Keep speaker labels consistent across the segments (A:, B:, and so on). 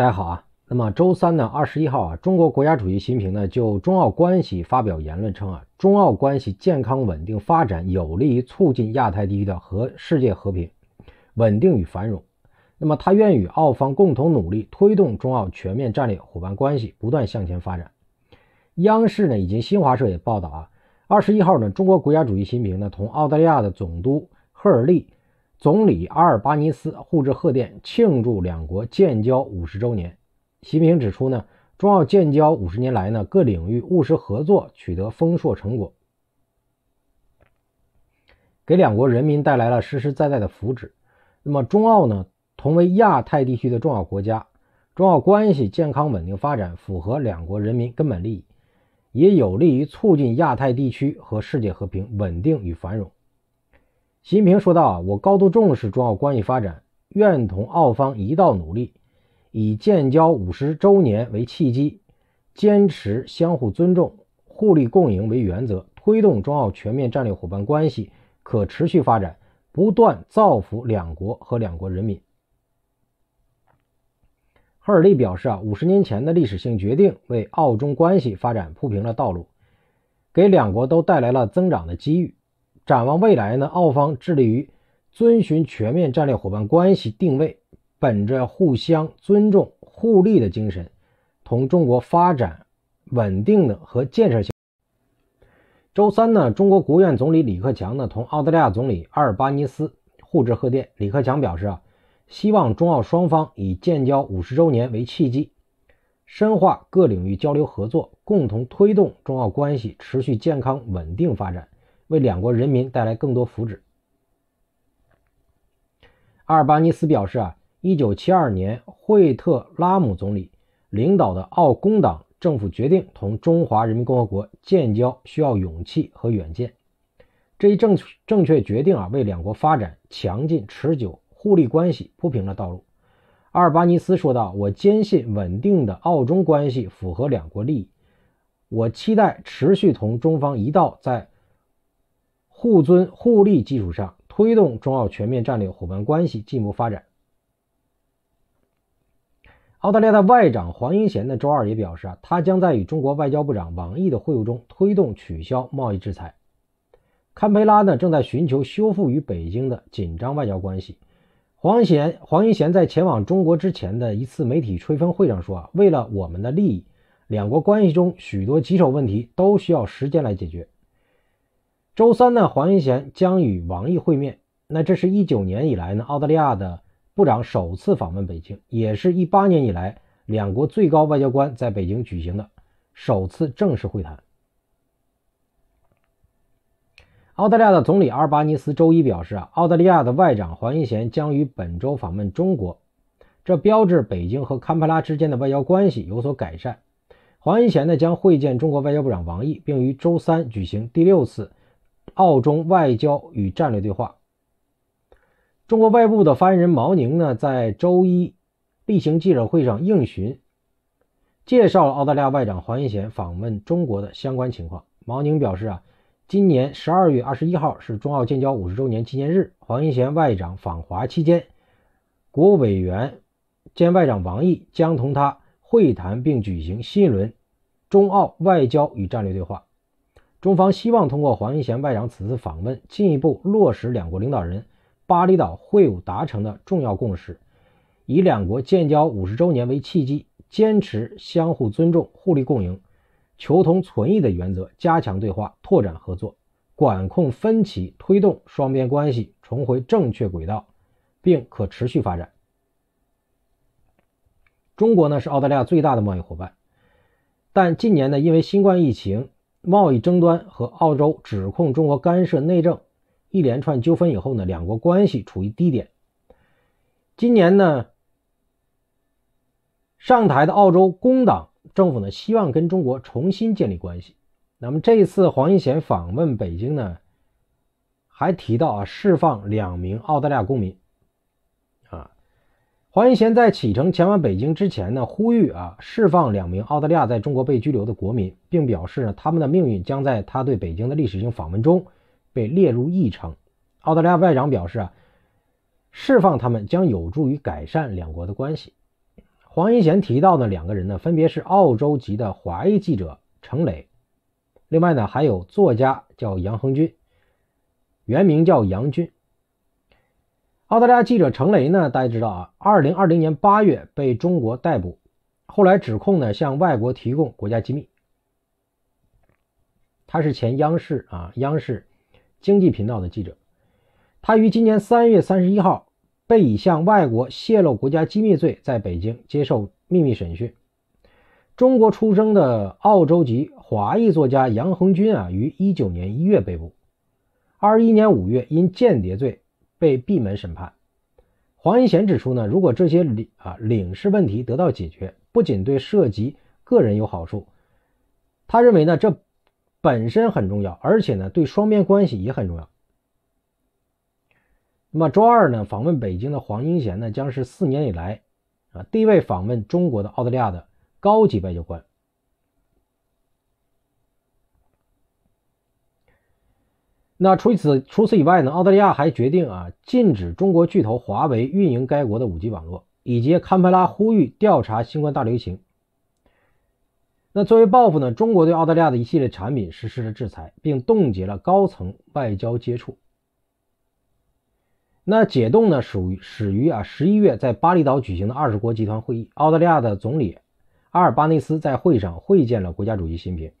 A: 大家好啊，那么周三呢，二十一号啊，中国国家主席习近平呢就中澳关系发表言论称啊，中澳关系健康稳定发展有利于促进亚太地区的和世界和平、稳定与繁荣。那么他愿与澳方共同努力，推动中澳全面战略伙伴关系不断向前发展。央视呢以及新华社也报道啊，二十一号呢，中国国家主席习近平呢同澳大利亚的总督赫尔利。总理阿尔巴尼斯互致贺电，庆祝两国建交五十周年。习近平指出呢，中澳建交五十年来呢，各领域务实合作取得丰硕成果，给两国人民带来了实实在在的福祉。那么，中澳呢，同为亚太地区的重要国家，中澳关系健康稳定发展，符合两国人民根本利益，也有利于促进亚太地区和世界和平、稳定与繁荣。习近平说道：“，我高度重视中澳关系发展，愿同澳方一道努力，以建交五十周年为契机，坚持相互尊重、互利共赢为原则，推动中澳全面战略伙伴关系可持续发展，不断造福两国和两国人民。”赫尔利表示：“啊，五十年前的历史性决定为澳中关系发展铺平了道路，给两国都带来了增长的机遇。”展望未来呢，澳方致力于遵循全面战略伙伴关系定位，本着互相尊重、互利的精神，同中国发展稳定的和建设性。周三呢，中国国务院总理李克强呢同澳大利亚总理阿尔巴尼斯互致贺电。李克强表示啊，希望中澳双方以建交五十周年为契机，深化各领域交流合作，共同推动中澳关系持续健康稳定发展。为两国人民带来更多福祉。阿尔巴尼斯表示啊，一九七二年惠特拉姆总理领导的澳工党政府决定同中华人民共和国建交需要勇气和远见。这一正正确决定啊，为两国发展强劲持久互利关系铺平了道路。阿尔巴尼斯说道：“我坚信稳定的澳中关系符合两国利益，我期待持续同中方一道在。”互尊互利基础上，推动中澳全面战略伙伴关系进一步发展。澳大利亚的外长黄英贤呢，周二也表示啊，他将在与中国外交部长王毅的会晤中推动取消贸易制裁。堪培拉呢，正在寻求修复与北京的紧张外交关系。黄贤黄英贤在前往中国之前的一次媒体吹风会上说啊，为了我们的利益，两国关系中许多棘手问题都需要时间来解决。周三呢，黄英贤将与王毅会面。那这是一九年以来呢，澳大利亚的部长首次访问北京，也是一八年以来两国最高外交官在北京举行的首次正式会谈。澳大利亚的总理阿尔巴尼斯周一表示啊，澳大利亚的外长黄英贤将于本周访问中国，这标志北京和堪培拉之间的外交关系有所改善。黄英贤呢将会见中国外交部长王毅，并于周三举行第六次。澳中外交与战略对话。中国外部的发言人毛宁呢，在周一例行记者会上应询，介绍了澳大利亚外长黄英贤访问中国的相关情况。毛宁表示啊，今年十二月二十一号是中澳建交五十周年纪念日，黄英贤外长访华期间，国务委员兼外长王毅将同他会谈并举行新一轮中澳外交与战略对话。中方希望通过黄英贤外长此次访问，进一步落实两国领导人巴厘岛会晤达成的重要共识，以两国建交五十周年为契机，坚持相互尊重、互利共赢、求同存异的原则，加强对话、拓展合作，管控分歧，推动双边关系重回正确轨道，并可持续发展。中国呢是澳大利亚最大的贸易伙伴，但近年呢因为新冠疫情。贸易争端和澳洲指控中国干涉内政一连串纠纷以后呢，两国关系处于低点。今年呢，上台的澳洲工党政府呢，希望跟中国重新建立关系。那么这一次黄英贤访问北京呢，还提到啊，释放两名澳大利亚公民。黄英贤在启程前往北京之前呢，呼吁啊释放两名澳大利亚在中国被拘留的国民，并表示呢他们的命运将在他对北京的历史性访问中被列入议程。澳大利亚外长表示啊，释放他们将有助于改善两国的关系。黄英贤提到的两个人呢，分别是澳洲籍的华裔记者程磊，另外呢还有作家叫杨恒军，原名叫杨军。澳大利亚记者程雷呢，大家知道啊，二零二零年八月被中国逮捕，后来指控呢向外国提供国家机密。他是前央视啊央视经济频道的记者，他于今年三月三十一号被以向外国泄露国家机密罪在北京接受秘密审讯。中国出生的澳洲籍华裔作家杨恒军啊，于一九年一月被捕，二一年五月因间谍罪。被闭门审判。黄英贤指出呢，如果这些领啊领事问题得到解决，不仅对涉及个人有好处，他认为呢这本身很重要，而且呢对双边关系也很重要。那么周二呢访问北京的黄英贤呢将是四年以来啊第一位访问中国的澳大利亚的高级外交官。那除此除此以外呢？澳大利亚还决定啊，禁止中国巨头华为运营该国的 5G 网络，以及堪培拉呼吁调查新冠大流行。那作为报复呢，中国对澳大利亚的一系列产品实施了制裁，并冻结了高层外交接触。那解冻呢，属于始于啊十一月在巴厘岛举行的二十国集团会议，澳大利亚的总理阿尔巴内斯在会上会见了国家主席习近平。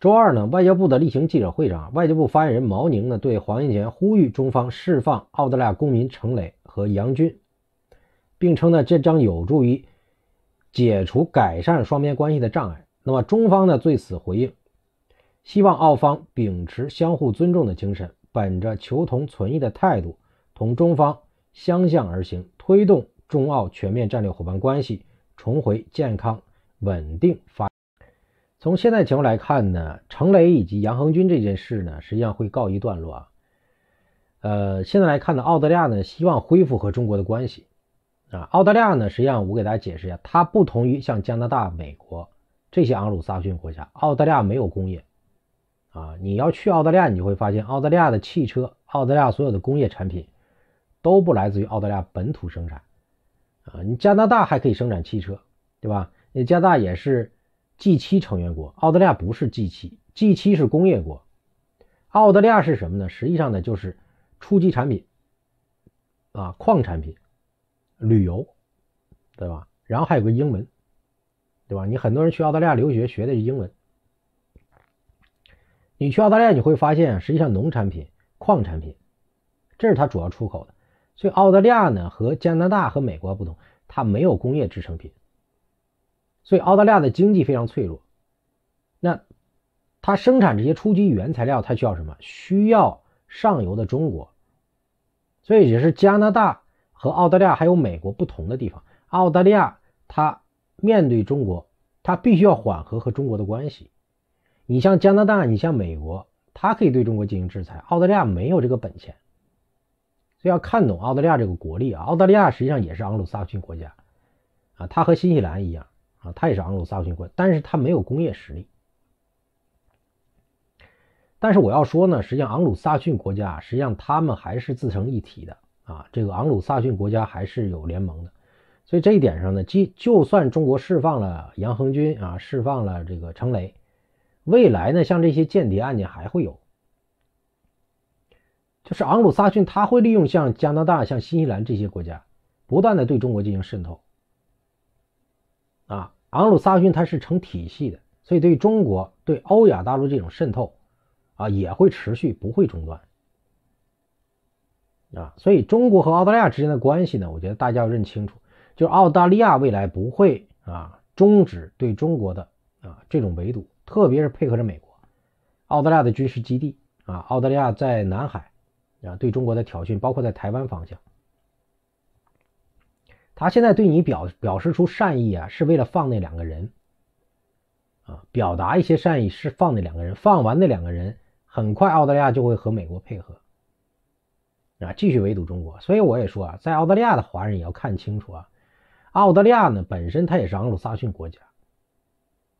A: 周二呢，外交部的例行记者会上，外交部发言人毛宁呢对黄英贤呼吁中方释放澳大利亚公民程磊和杨军，并称呢这将有助于解除改善双边关系的障碍。那么中方呢对此回应，希望澳方秉持相互尊重的精神，本着求同存异的态度，同中方相向而行，推动中澳全面战略伙伴关系重回健康稳定发。从现在情况来看呢，程雷以及杨恒军这件事呢，实际上会告一段落啊。呃，现在来看呢，澳大利亚呢希望恢复和中国的关系啊。澳大利亚呢，实际上我给大家解释一下，它不同于像加拿大、美国这些盎鲁撒克逊国家，澳大利亚没有工业啊。你要去澳大利亚，你就会发现澳大利亚的汽车、澳大利亚所有的工业产品都不来自于澳大利亚本土生产啊。你加拿大还可以生产汽车，对吧？你加拿大也是。G7 成员国，澳大利亚不是 G7，G7 是工业国，澳大利亚是什么呢？实际上呢，就是初级产品啊，矿产品、旅游，对吧？然后还有个英文，对吧？你很多人去澳大利亚留学学的是英文，你去澳大利亚你会发现，实际上农产品、矿产品，这是它主要出口的。所以澳大利亚呢和加拿大和美国不同，它没有工业制成品。所以澳大利亚的经济非常脆弱，那它生产这些初级原材料，它需要什么？需要上游的中国。所以也是加拿大和澳大利亚还有美国不同的地方。澳大利亚它面对中国，它必须要缓和和中国的关系。你像加拿大，你像美国，它可以对中国进行制裁，澳大利亚没有这个本钱。所以要看懂澳大利亚这个国力啊。澳大利亚实际上也是昂鲁撒克逊国家啊，它和新西兰一样。啊，它也是昂鲁萨克逊国，但是它没有工业实力。但是我要说呢，实际上昂鲁萨逊国家实际上他们还是自成一体的啊。这个昂鲁萨逊国家还是有联盟的，所以这一点上呢，即就算中国释放了杨恒军啊，释放了这个程雷，未来呢，像这些间谍案件还会有，就是昂鲁萨逊他会利用像加拿大、像新西兰这些国家，不断的对中国进行渗透。啊，昂鲁萨克逊它是成体系的，所以对中国、对欧亚大陆这种渗透啊，也会持续，不会中断。啊，所以中国和澳大利亚之间的关系呢，我觉得大家要认清楚，就是澳大利亚未来不会啊终止对中国的啊这种围堵，特别是配合着美国、澳大利亚的军事基地啊，澳大利亚在南海啊对中国的挑衅，包括在台湾方向。他现在对你表表示出善意啊，是为了放那两个人啊，表达一些善意是放那两个人，放完那两个人，很快澳大利亚就会和美国配合啊，继续围堵中国。所以我也说啊，在澳大利亚的华人也要看清楚啊，澳大利亚呢本身它也是昂鲁萨逊国家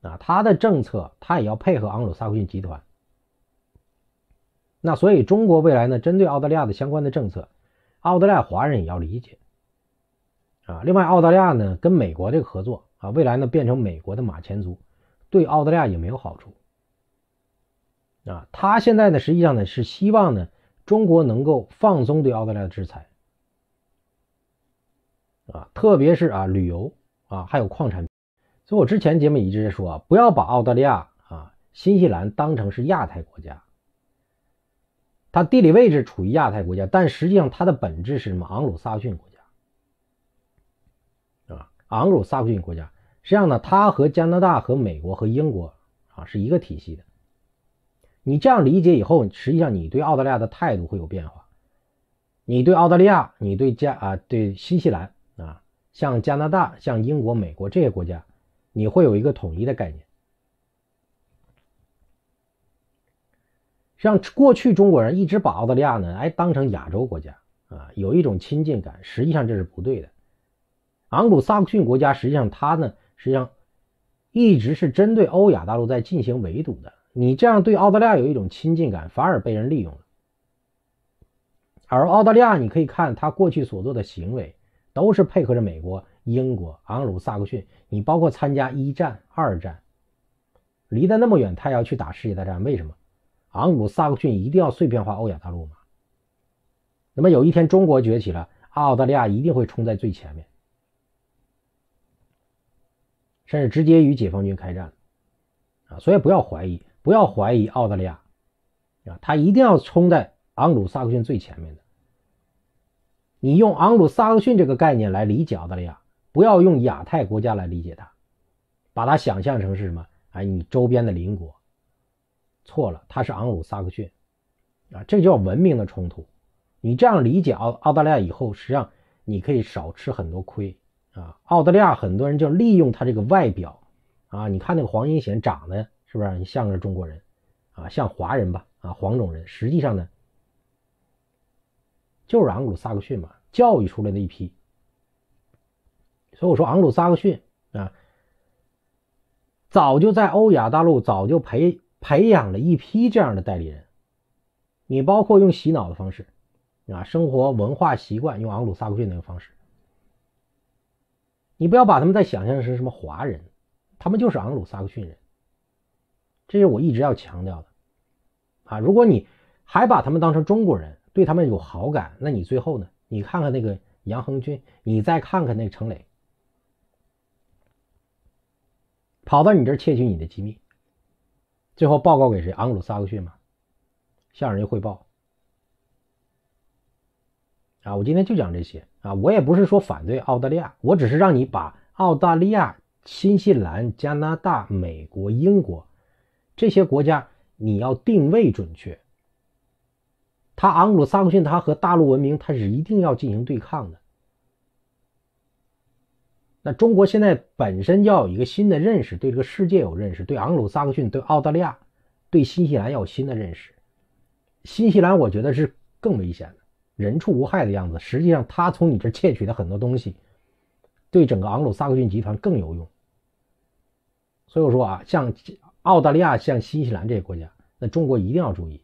A: 啊，它的政策它也要配合昂鲁萨克逊集团。那所以中国未来呢，针对澳大利亚的相关的政策，澳大利亚华人也要理解。啊。另外，澳大利亚呢跟美国这个合作啊，未来呢变成美国的马前卒，对澳大利亚也没有好处啊。他现在呢实际上呢是希望呢中国能够放松对澳大利亚的制裁啊，特别是啊旅游啊还有矿产。所以我之前节目一直在说啊，不要把澳大利亚啊、新西兰当成是亚太国家。它地理位置处于亚太国家，但实际上它的本质是什么？昂鲁萨逊国，昂鲁萨克逊国家。实际上呢，它和加拿大、和美国、和英国啊是一个体系的。你这样理解以后，实际上你对澳大利亚的态度会有变化。你对澳大利亚，你对加啊，对新西兰啊，像加拿大、像英国、美国这些国家。你会有一个统一的概念。像过去中国人一直把澳大利亚呢，哎当成亚洲国家啊，有一种亲近感，实际上这是不对的。昂鲁萨克逊国家实际上它呢，实际上一直是针对欧亚大陆在进行围堵的。你这样对澳大利亚有一种亲近感，反而被人利用了。而澳大利亚，你可以看他过去所做的行为，都是配合着美国。英国、昂鲁萨克逊，你包括参加一战、二战，离得那么远，他要去打世界大战，为什么？昂鲁萨克逊一定要碎片化欧亚大陆吗？那么有一天中国崛起了，澳大利亚一定会冲在最前面，甚至直接与解放军开战啊！所以不要怀疑，不要怀疑澳大利亚啊，他一定要冲在昂鲁萨克逊最前面的。你用昂鲁萨克逊这个概念来理解澳大利亚。不要用亚太国家来理解它，把它想象成是什么？哎，你周边的邻国，错了，它是昂鲁萨克逊啊，这叫文明的冲突。你这样理解澳澳大利亚以后，实际上你可以少吃很多亏啊。澳大利亚很多人就利用他这个外表啊，你看那个黄英贤长得是不是你像个中国人啊，像华人吧啊，黄种人，实际上呢就是昂鲁萨克逊嘛，教育出来的一批。所以我说，昂鲁萨克逊啊，早就在欧亚大陆早就培培养了一批这样的代理人。你包括用洗脑的方式啊，生活文化习惯用昂鲁萨克逊那个方式，你不要把他们再想象成什么华人，他们就是昂鲁萨克逊人。这是我一直要强调的啊。如果你还把他们当成中国人，对他们有好感，那你最后呢？你看看那个杨恒军，你再看看那个程磊。跑到你这儿窃取你的机密，最后报告给谁？昂鲁萨克逊嘛，向人家汇报。啊，我今天就讲这些啊，我也不是说反对澳大利亚，我只是让你把澳大利亚、新西兰、加拿大、美国、英国这些国家你要定位准确。他昂鲁萨克逊，他和大陆文明，他是一定要进行对抗的。那中国现在本身要有一个新的认识，对这个世界有认识，对昂鲁萨克逊、对澳大利亚、对新西兰要有新的认识。新西兰我觉得是更危险的，人畜无害的样子，实际上他从你这窃取的很多东西，对整个昂鲁萨克逊集团更有用。所以我说啊，像澳大利亚、像新西兰这些国家，那中国一定要注意。